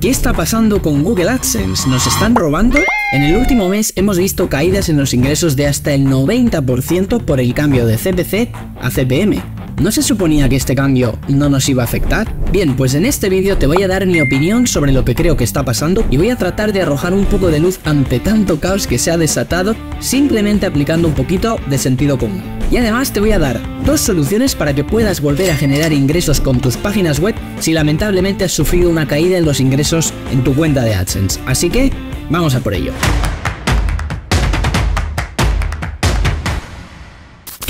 ¿Qué está pasando con Google AdSense? ¿Nos están robando? En el último mes hemos visto caídas en los ingresos de hasta el 90% por el cambio de CPC a CPM. ¿No se suponía que este cambio no nos iba a afectar? Bien, pues en este vídeo te voy a dar mi opinión sobre lo que creo que está pasando y voy a tratar de arrojar un poco de luz ante tanto caos que se ha desatado simplemente aplicando un poquito de sentido común. Y además te voy a dar dos soluciones para que puedas volver a generar ingresos con tus páginas web si lamentablemente has sufrido una caída en los ingresos en tu cuenta de AdSense. Así que, vamos a por ello.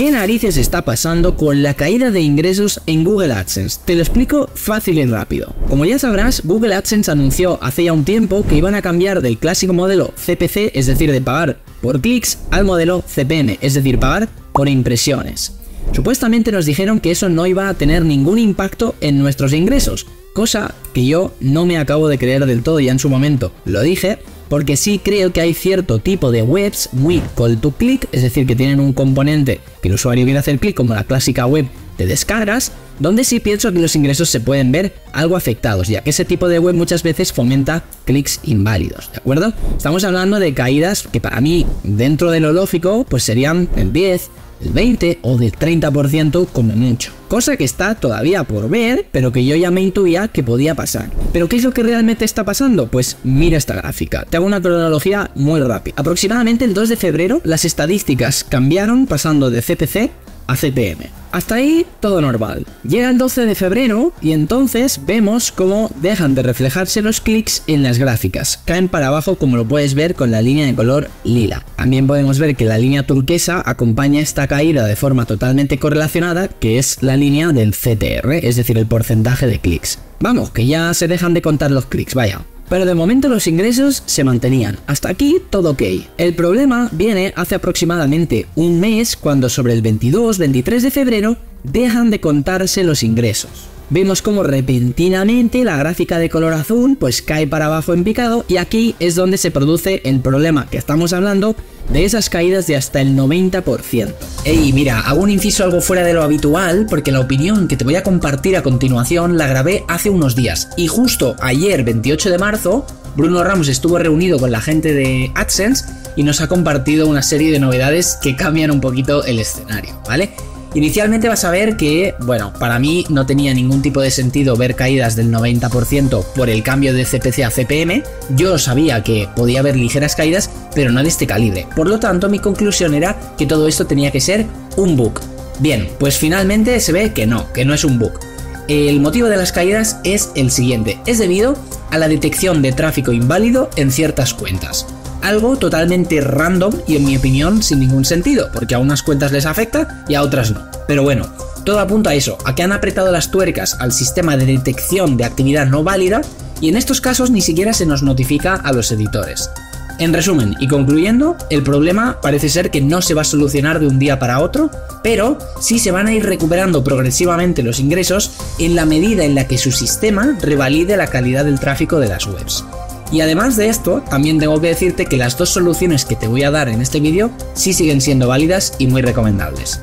¿Qué narices está pasando con la caída de ingresos en Google AdSense? Te lo explico fácil y rápido. Como ya sabrás, Google AdSense anunció hace ya un tiempo que iban a cambiar del clásico modelo CPC, es decir, de pagar por clics, al modelo CPM, es decir, pagar por impresiones. Supuestamente nos dijeron que eso no iba a tener ningún impacto en nuestros ingresos, cosa que yo no me acabo de creer del todo ya en su momento. Lo dije, porque sí creo que hay cierto tipo de webs muy call to click, es decir, que tienen un componente que el usuario quiere hacer clic, como la clásica web de descargas, donde sí pienso que los ingresos se pueden ver algo afectados, ya que ese tipo de web muchas veces fomenta clics inválidos, ¿de acuerdo? Estamos hablando de caídas que para mí, dentro de lo lógico, pues serían el 10, el 20 o del 30% como mucho. Cosa que está todavía por ver, pero que yo ya me intuía que podía pasar. ¿Pero qué es lo que realmente está pasando? Pues mira esta gráfica. Te hago una cronología muy rápida. Aproximadamente el 2 de febrero las estadísticas cambiaron pasando de CPC a. Hasta ahí todo normal. Llega el 12 de febrero y entonces vemos cómo dejan de reflejarse los clics en las gráficas. Caen para abajo como lo puedes ver con la línea de color lila. También podemos ver que la línea turquesa acompaña esta caída de forma totalmente correlacionada que es la línea del CTR, es decir, el porcentaje de clics. Vamos, que ya se dejan de contar los clics, vaya. Pero de momento los ingresos se mantenían. Hasta aquí todo ok. El problema viene hace aproximadamente un mes cuando sobre el 22-23 de febrero dejan de contarse los ingresos. Vemos como repentinamente la gráfica de color azul pues cae para abajo en picado y aquí es donde se produce el problema que estamos hablando de esas caídas de hasta el 90%. Ey, mira, hago un inciso algo fuera de lo habitual porque la opinión que te voy a compartir a continuación la grabé hace unos días y justo ayer 28 de marzo Bruno Ramos estuvo reunido con la gente de AdSense y nos ha compartido una serie de novedades que cambian un poquito el escenario, ¿vale? Inicialmente vas a ver que, bueno, para mí no tenía ningún tipo de sentido ver caídas del 90% por el cambio de CPC a CPM. Yo sabía que podía haber ligeras caídas, pero no de este calibre. Por lo tanto, mi conclusión era que todo esto tenía que ser un bug. Bien, pues finalmente se ve que no, que no es un bug. El motivo de las caídas es el siguiente, es debido a la detección de tráfico inválido en ciertas cuentas algo totalmente random y en mi opinión sin ningún sentido, porque a unas cuentas les afecta y a otras no. Pero bueno, todo apunta a eso, a que han apretado las tuercas al sistema de detección de actividad no válida y en estos casos ni siquiera se nos notifica a los editores. En resumen y concluyendo, el problema parece ser que no se va a solucionar de un día para otro, pero sí se van a ir recuperando progresivamente los ingresos en la medida en la que su sistema revalide la calidad del tráfico de las webs. Y además de esto, también tengo que decirte que las dos soluciones que te voy a dar en este vídeo sí siguen siendo válidas y muy recomendables.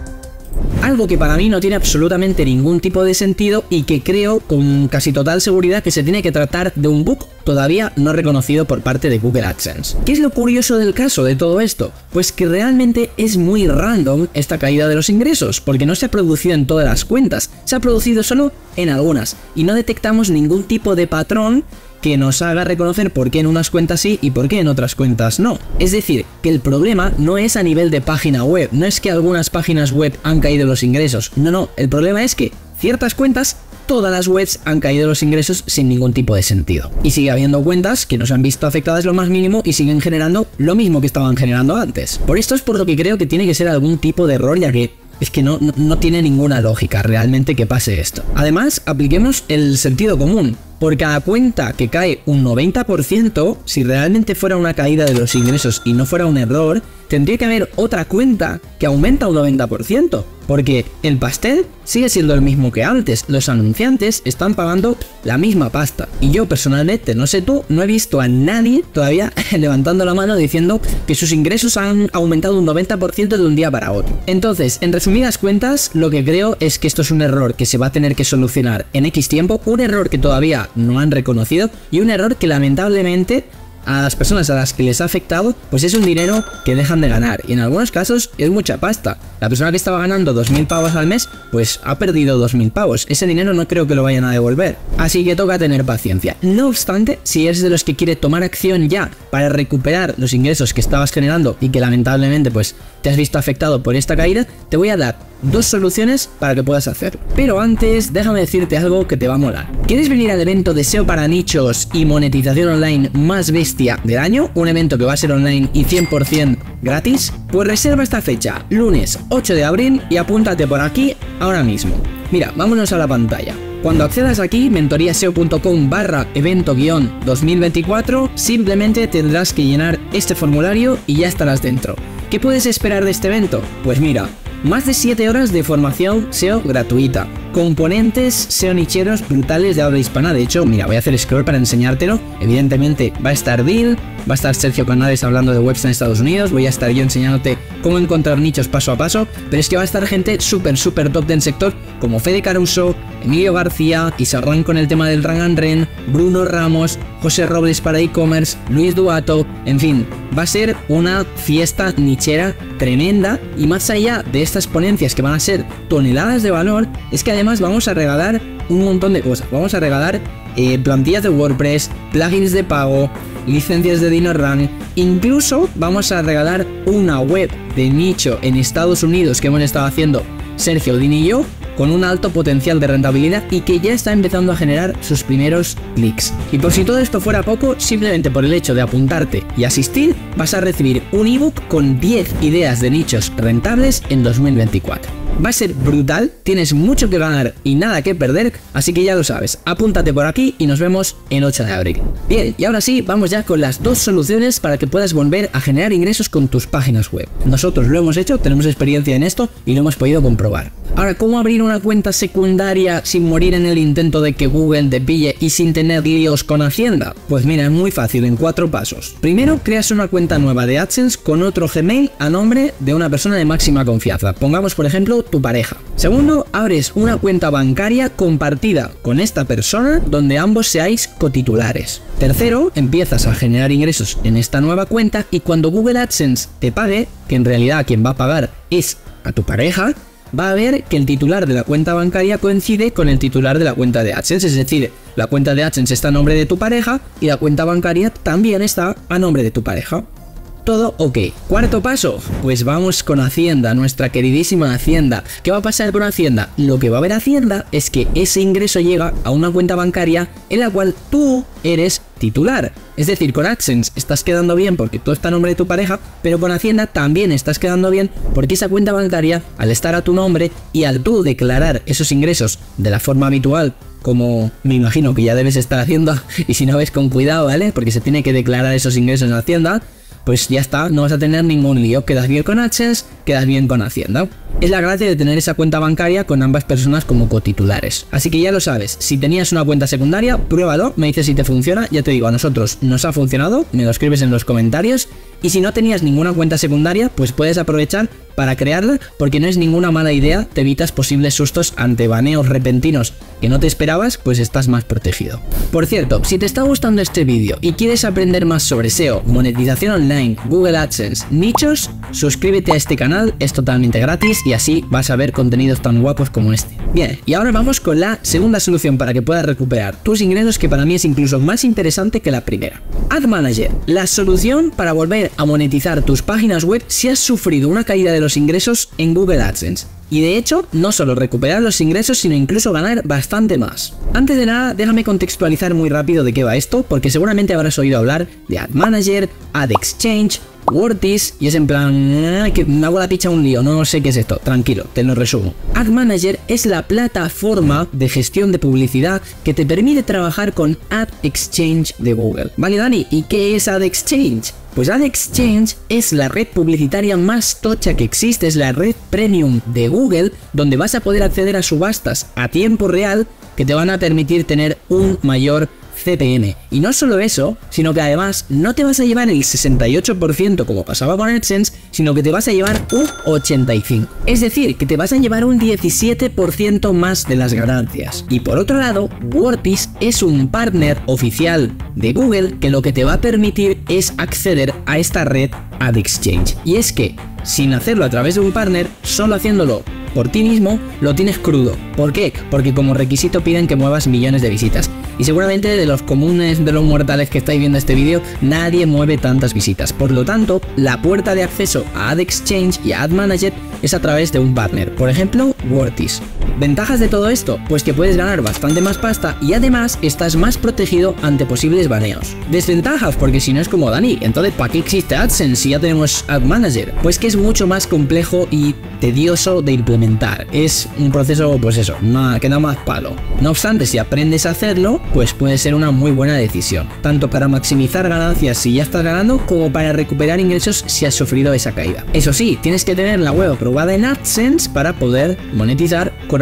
Algo que para mí no tiene absolutamente ningún tipo de sentido y que creo con casi total seguridad que se tiene que tratar de un bug todavía no reconocido por parte de Google AdSense. ¿Qué es lo curioso del caso de todo esto? Pues que realmente es muy random esta caída de los ingresos, porque no se ha producido en todas las cuentas, se ha producido solo en algunas, y no detectamos ningún tipo de patrón que nos haga reconocer por qué en unas cuentas sí y por qué en otras cuentas no. Es decir, que el problema no es a nivel de página web, no es que algunas páginas web han caído los ingresos, no, no, el problema es que ciertas cuentas todas las webs han caído los ingresos sin ningún tipo de sentido. Y sigue habiendo cuentas que no se han visto afectadas lo más mínimo y siguen generando lo mismo que estaban generando antes. Por esto es por lo que creo que tiene que ser algún tipo de error ya que es que no, no, tiene ninguna lógica realmente que pase esto. Además, apliquemos el sentido común. Por cada cuenta que cae un 90%, si realmente fuera una caída de los ingresos y no fuera un error, tendría que haber otra cuenta que aumenta un 90%. Porque el pastel sigue siendo el mismo que antes, los anunciantes están pagando la misma pasta. Y yo personalmente, no sé tú, no he visto a nadie todavía levantando la mano diciendo que sus ingresos han aumentado un 90% de un día para otro. Entonces, en resumidas cuentas, lo que creo es que esto es un error que se va a tener que solucionar en X tiempo, un error que todavía no han reconocido y un error que lamentablemente a las personas a las que les ha afectado, pues es un dinero que dejan de ganar. Y en algunos casos es mucha pasta. La persona que estaba ganando 2.000 pavos al mes, pues ha perdido 2.000 pavos. Ese dinero no creo que lo vayan a devolver. Así que toca tener paciencia. No obstante, si eres de los que quiere tomar acción ya para recuperar los ingresos que estabas generando y que lamentablemente pues te has visto afectado por esta caída, te voy a dar dos soluciones para que puedas hacer. Pero antes, déjame decirte algo que te va a molar. ¿Quieres venir al evento de SEO para nichos y monetización online más bestia del año? Un evento que va a ser online y 100% gratis. Pues reserva esta fecha, lunes 8 de abril y apúntate por aquí ahora mismo. Mira, vámonos a la pantalla. Cuando accedas aquí, mentoriaseo.com barra evento 2024, simplemente tendrás que llenar este formulario y ya estarás dentro. ¿Qué puedes esperar de este evento? Pues mira, más de 7 horas de formación SEO gratuita. Componentes SEO nicheros brutales de habla hispana. De hecho, mira, voy a hacer scroll para enseñártelo. Evidentemente va a estar Bill, va a estar Sergio Canales hablando de webs en Estados Unidos, voy a estar yo enseñándote cómo encontrar nichos paso a paso, pero es que va a estar gente súper, súper top del sector, como Fede Caruso, Emilio García, Isarran con el tema del Rang and Ren, Bruno Ramos, José Robles para e-commerce, Luis Duato, en fin, va a ser una fiesta nichera tremenda y más allá de estas ponencias que van a ser toneladas de valor, es que vamos a regalar un montón de cosas. Vamos a regalar eh, plantillas de WordPress, plugins de pago, licencias de DinoRun, incluso vamos a regalar una web de nicho en Estados Unidos que hemos estado haciendo Sergio Dini y yo con un alto potencial de rentabilidad y que ya está empezando a generar sus primeros clics. Y por si todo esto fuera poco, simplemente por el hecho de apuntarte y asistir, vas a recibir un ebook con 10 ideas de nichos rentables en 2024. Va a ser brutal, tienes mucho que ganar y nada que perder, así que ya lo sabes, apúntate por aquí y nos vemos en 8 de abril. Bien, y ahora sí, vamos ya con las dos soluciones para que puedas volver a generar ingresos con tus páginas web. Nosotros lo hemos hecho, tenemos experiencia en esto y lo hemos podido comprobar. Ahora, ¿cómo abrir una cuenta secundaria sin morir en el intento de que Google te pille y sin tener líos con Hacienda? Pues mira, es muy fácil, en cuatro pasos. Primero, creas una cuenta nueva de AdSense con otro Gmail a nombre de una persona de máxima confianza. Pongamos, por ejemplo, tu pareja. Segundo, abres una cuenta bancaria compartida con esta persona donde ambos seáis cotitulares. Tercero, empiezas a generar ingresos en esta nueva cuenta y cuando Google AdSense te pague, que en realidad quien va a pagar es a tu pareja, va a ver que el titular de la cuenta bancaria coincide con el titular de la cuenta de AdSense, es decir, la cuenta de AdSense está a nombre de tu pareja y la cuenta bancaria también está a nombre de tu pareja todo ok. Cuarto paso, pues vamos con Hacienda, nuestra queridísima Hacienda. ¿Qué va a pasar con Hacienda? Lo que va a haber Hacienda es que ese ingreso llega a una cuenta bancaria en la cual tú eres titular. Es decir, con AdSense estás quedando bien porque tú estás a nombre de tu pareja, pero con Hacienda también estás quedando bien porque esa cuenta bancaria, al estar a tu nombre y al tú declarar esos ingresos de la forma habitual, como me imagino que ya debes estar haciendo, y si no ves con cuidado, ¿vale? Porque se tiene que declarar esos ingresos en Hacienda, pues ya está, no vas a tener ningún lío. Quedas bien con AdSense, quedas bien con Hacienda. Es la gracia de tener esa cuenta bancaria con ambas personas como cotitulares. Así que ya lo sabes, si tenías una cuenta secundaria, pruébalo, me dices si te funciona, ya te digo, a nosotros nos ha funcionado, me lo escribes en los comentarios. Y si no tenías ninguna cuenta secundaria, pues puedes aprovechar para crearla porque no es ninguna mala idea, te evitas posibles sustos ante baneos repentinos que no te esperabas, pues estás más protegido. Por cierto, si te está gustando este vídeo y quieres aprender más sobre SEO, monetización online, Google AdSense, nichos, suscríbete a este canal, es totalmente gratis y así vas a ver contenidos tan guapos como este. Bien, y ahora vamos con la segunda solución para que puedas recuperar tus ingresos que para mí es incluso más interesante que la primera. Ad Manager, la solución para volver a monetizar tus páginas web si has sufrido una caída de los ingresos en Google AdSense. Y de hecho, no solo recuperar los ingresos, sino incluso ganar bastante más. Antes de nada, déjame contextualizar muy rápido de qué va esto, porque seguramente habrás oído hablar de Ad Manager, Ad Exchange, Wordis y es en plan, que me hago la picha un lío, no sé qué es esto, tranquilo, te lo resumo. Ad Manager es la plataforma de gestión de publicidad que te permite trabajar con Ad Exchange de Google. Vale, Dani, ¿y qué es Ad Exchange? Pues Ad Exchange es la red publicitaria más tocha que existe, es la red premium de Google, donde vas a poder acceder a subastas a tiempo real que te van a permitir tener un mayor CPM. Y no solo eso, sino que además no te vas a llevar el 68% como pasaba con AdSense, sino que te vas a llevar un 85%. Es decir, que te vas a llevar un 17% más de las ganancias. Y por otro lado, WordPress es un partner oficial de Google que lo que te va a permitir es acceder a esta red AdExchange. Y es que, sin hacerlo a través de un partner, solo haciéndolo por ti mismo, lo tienes crudo. ¿Por qué? Porque como requisito piden que muevas millones de visitas. Y seguramente de los comunes, de los mortales que estáis viendo este vídeo, nadie mueve tantas visitas. Por lo tanto, la puerta de acceso a Ad Exchange y a Ad Manager es a través de un partner, por ejemplo, Wordis. ¿Ventajas de todo esto? Pues que puedes ganar bastante más pasta y además estás más protegido ante posibles baneos. Desventajas, porque si no es como Dani, entonces ¿para qué existe AdSense si ya tenemos Ad Manager? Pues que es mucho más complejo y tedioso de implementar. Es un proceso, pues eso, que da más palo. No obstante, si aprendes a hacerlo, pues puede ser una muy buena decisión, tanto para maximizar ganancias si ya estás ganando, como para recuperar ingresos si has sufrido esa caída. Eso sí, tienes que tener la web aprobada en AdSense para poder monetizar con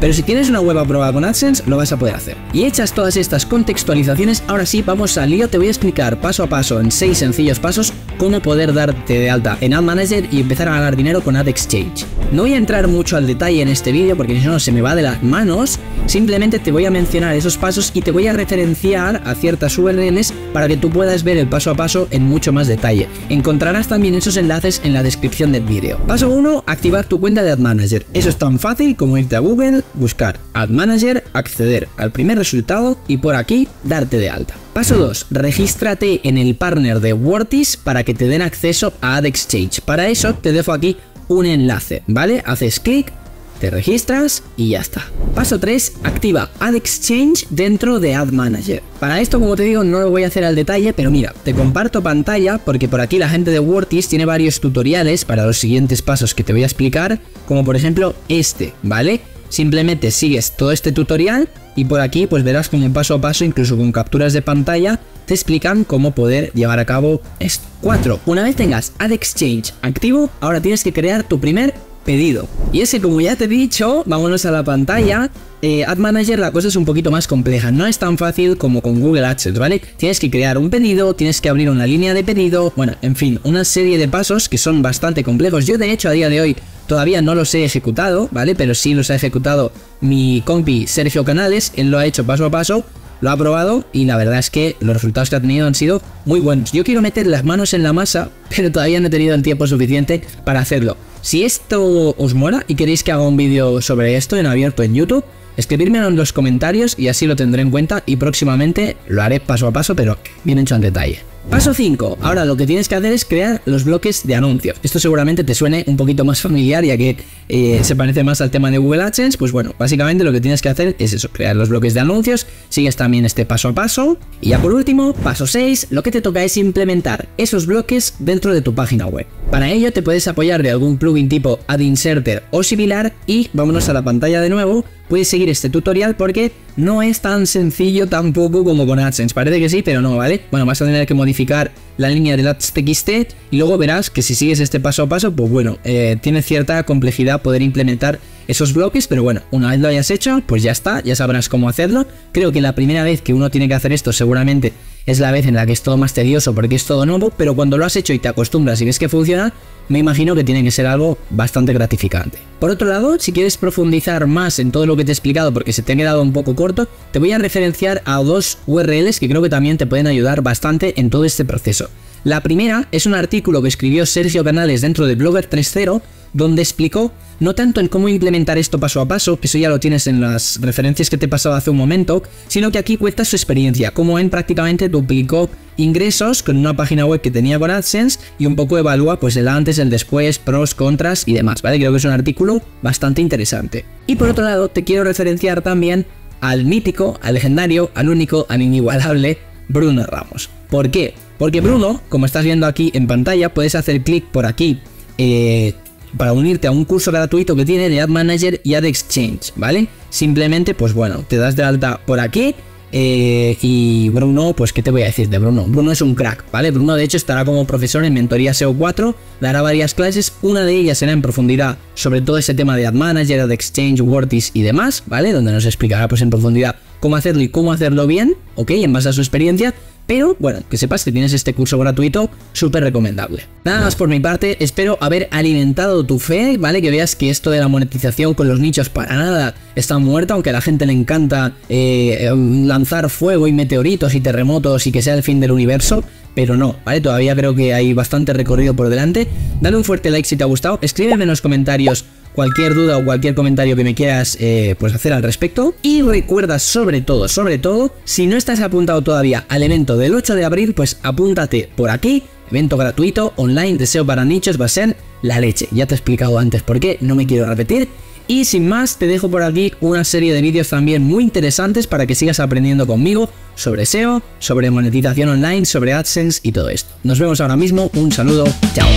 Pero si tienes una web aprobada con AdSense, lo vas a poder hacer. Y hechas todas estas contextualizaciones, ahora sí, vamos al lío. Te voy a explicar paso a paso, en 6 sencillos pasos, cómo poder darte de alta en Ad Manager y empezar a ganar dinero con Ad Exchange. No voy a entrar mucho al detalle en este vídeo porque si no se me va de las manos. Simplemente te voy a mencionar esos pasos y te voy a referenciar a ciertas URLs para que tú puedas ver el paso a paso en mucho más detalle. Encontrarás también esos enlaces en la descripción del vídeo. Paso 1, activar tu cuenta de Ad Manager. Eso es tan fácil como irte a Google, buscar Ad Manager, acceder al primer resultado y por aquí darte de alta. Paso 2. Regístrate en el partner de Wordis para que te den acceso a Ad Exchange. Para eso te dejo aquí un enlace, ¿vale? Haces clic, te registras y ya está. Paso 3. Activa Ad Exchange dentro de Ad Manager. Para esto, como te digo, no lo voy a hacer al detalle, pero mira, te comparto pantalla porque por aquí la gente de Wordis tiene varios tutoriales para los siguientes pasos que te voy a explicar, como por ejemplo este, ¿vale? Simplemente sigues todo este tutorial y por aquí pues verás como paso a paso, incluso con capturas de pantalla, te explican cómo poder llevar a cabo esto. 4. Una vez tengas Ad Exchange activo, ahora tienes que crear tu primer pedido. Y es que como ya te he dicho, vámonos a la pantalla. Eh, Ad Manager la cosa es un poquito más compleja, no es tan fácil como con Google AdSense, ¿vale? Tienes que crear un pedido, tienes que abrir una línea de pedido, bueno, en fin, una serie de pasos que son bastante complejos. Yo de hecho a día de hoy Todavía no los he ejecutado, ¿vale? Pero sí los ha ejecutado mi compi Sergio Canales, él lo ha hecho paso a paso, lo ha probado y la verdad es que los resultados que ha tenido han sido muy buenos. Yo quiero meter las manos en la masa, pero todavía no he tenido el tiempo suficiente para hacerlo. Si esto os mola y queréis que haga un vídeo sobre esto en abierto en YouTube, escribidmelo en los comentarios y así lo tendré en cuenta y próximamente lo haré paso a paso, pero bien hecho en detalle. Paso 5. Ahora lo que tienes que hacer es crear los bloques de anuncios. Esto seguramente te suene un poquito más familiar ya que eh, se parece más al tema de Google AdSense. Pues bueno, básicamente lo que tienes que hacer es eso, crear los bloques de anuncios. Sigues también este paso a paso. Y ya por último, paso 6, lo que te toca es implementar esos bloques dentro de tu página web. Para ello te puedes apoyar de algún plugin tipo Ad Inserter o similar y vámonos a la pantalla de nuevo puedes seguir este tutorial porque no es tan sencillo tampoco como con AdSense. Parece que sí, pero no, ¿vale? Bueno, vas a tener que modificar la línea del AdTXT y luego verás que si sigues este paso a paso, pues bueno, eh, tiene cierta complejidad poder implementar esos bloques, pero bueno, una vez lo hayas hecho, pues ya está, ya sabrás cómo hacerlo. Creo que la primera vez que uno tiene que hacer esto seguramente es la vez en la que es todo más tedioso porque es todo nuevo, pero cuando lo has hecho y te acostumbras y ves que funciona, me imagino que tiene que ser algo bastante gratificante. Por otro lado, si quieres profundizar más en todo lo que te he explicado porque se te ha quedado un poco corto, te voy a referenciar a dos URLs que creo que también te pueden ayudar bastante en todo este proceso. La primera es un artículo que escribió Sergio Canales dentro de Blogger 3.0 donde explicó no tanto en cómo implementar esto paso a paso, que eso ya lo tienes en las referencias que te he pasado hace un momento, sino que aquí cuenta su experiencia, cómo en prácticamente duplicó ingresos con una página web que tenía con AdSense y un poco evalúa pues el antes, el después, pros, contras y demás, ¿vale? Creo que es un artículo bastante interesante. Y por otro lado, te quiero referenciar también al mítico, al legendario, al único, al inigualable Bruno Ramos. ¿Por qué? Porque Bruno, como estás viendo aquí en pantalla, puedes hacer clic por aquí eh, para unirte a un curso gratuito que tiene de Ad Manager y Ad Exchange, ¿vale? Simplemente, pues bueno, te das de alta por aquí eh, y Bruno, pues qué te voy a decir de Bruno. Bruno es un crack, ¿vale? Bruno de hecho estará como profesor en Mentoría SEO 4, dará varias clases, una de ellas será en profundidad sobre todo ese tema de Ad Manager, Ad Exchange, WordPress y demás, ¿vale? Donde nos explicará pues en profundidad cómo hacerlo y cómo hacerlo bien, ¿ok? En base a su experiencia. Pero bueno, que sepas que tienes este curso gratuito súper recomendable. Nada más por mi parte, espero haber alimentado tu fe, ¿vale? Que veas que esto de la monetización con los nichos para nada está muerta, aunque a la gente le encanta eh, lanzar fuego y meteoritos y terremotos y que sea el fin del universo. Pero no, ¿vale? Todavía creo que hay bastante recorrido por delante. Dale un fuerte like si te ha gustado. Escríbeme en los comentarios cualquier duda o cualquier comentario que me quieras eh, pues hacer al respecto. Y recuerda sobre todo, sobre todo, si no estás apuntado todavía al evento del 8 de abril, pues apúntate por aquí. Evento gratuito, online, deseo para nichos, va a ser la leche. Ya te he explicado antes por qué, no me quiero repetir. Y sin más, te dejo por aquí una serie de vídeos también muy interesantes para que sigas aprendiendo conmigo sobre SEO, sobre monetización online, sobre AdSense y todo esto. Nos vemos ahora mismo, un saludo, chao.